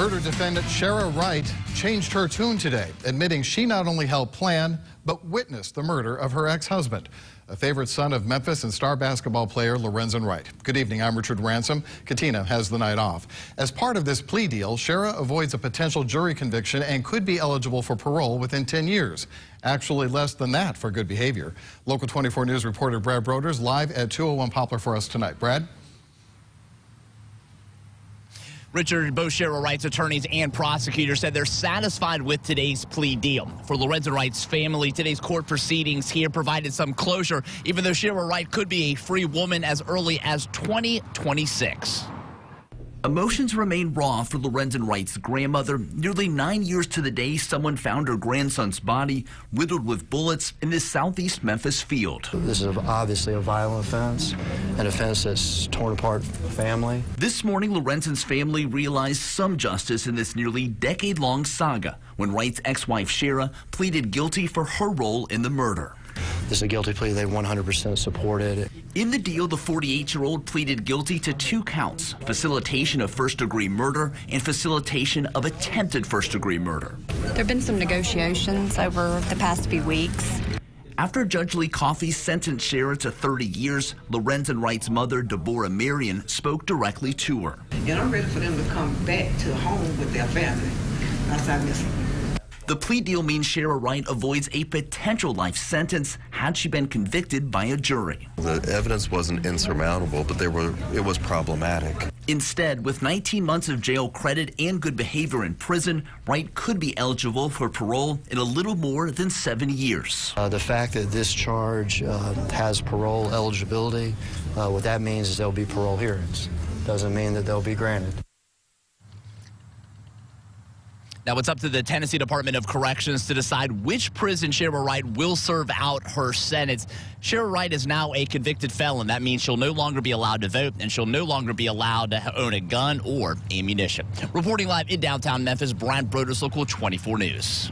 Murder defendant Sherra Wright changed her tune today, admitting she not only helped plan, but witnessed the murder of her ex-husband, a favorite son of Memphis and star basketball player Lorenzen Wright. Good evening, I'm Richard Ransom. Katina has the night off. As part of this plea deal, Sherra avoids a potential jury conviction and could be eligible for parole within 10 years. Actually less than that for good behavior. Local 24 News reporter Brad Broders live at 201 Poplar for us tonight. Brad? Richard both Sherra Wright's attorneys and prosecutors said they're satisfied with today's plea deal. For Lorenzen Wright's family, today's court proceedings here provided some closure, even though Sherra Wright could be a free woman as early as 2026. Emotions remain raw for Lorenzen Wright's grandmother. Nearly nine years to the day, someone found her grandson's body riddled with bullets in this southeast Memphis field. This is obviously a violent offense, an offense that's torn apart family. This morning, Lorenzen's family realized some justice in this nearly decade-long saga when Wright's ex-wife Sherra pleaded guilty for her role in the murder. This is a guilty plea they 100% supported. In the deal, the 48-year-old pleaded guilty to two counts, facilitation of first-degree murder and facilitation of attempted first-degree murder. There have been some negotiations over the past few weeks. After Judge Lee Coffee sentenced Sherra to 30 years, Lorenzen Wright's mother, Deborah Marion, spoke directly to her. And I'm ready for them to come back to home with their family. That's I miss them. The plea deal means Sherra Wright avoids a potential life sentence had she been convicted by a jury. The evidence wasn't insurmountable, but there were it was problematic. Instead, with 19 months of jail credit and good behavior in prison, Wright could be eligible for parole in a little more than seven years. Uh, the fact that this charge uh, has parole eligibility, uh, what that means is there'll be parole hearings. Doesn't mean that they'll be granted. Now it's up to the Tennessee Department of Corrections to decide which prison Sherra Wright will serve out her sentence. Sherra Wright is now a convicted felon. That means she'll no longer be allowed to vote and she'll no longer be allowed to own a gun or ammunition. Reporting live in downtown Memphis, Brian Broders, Local 24 News.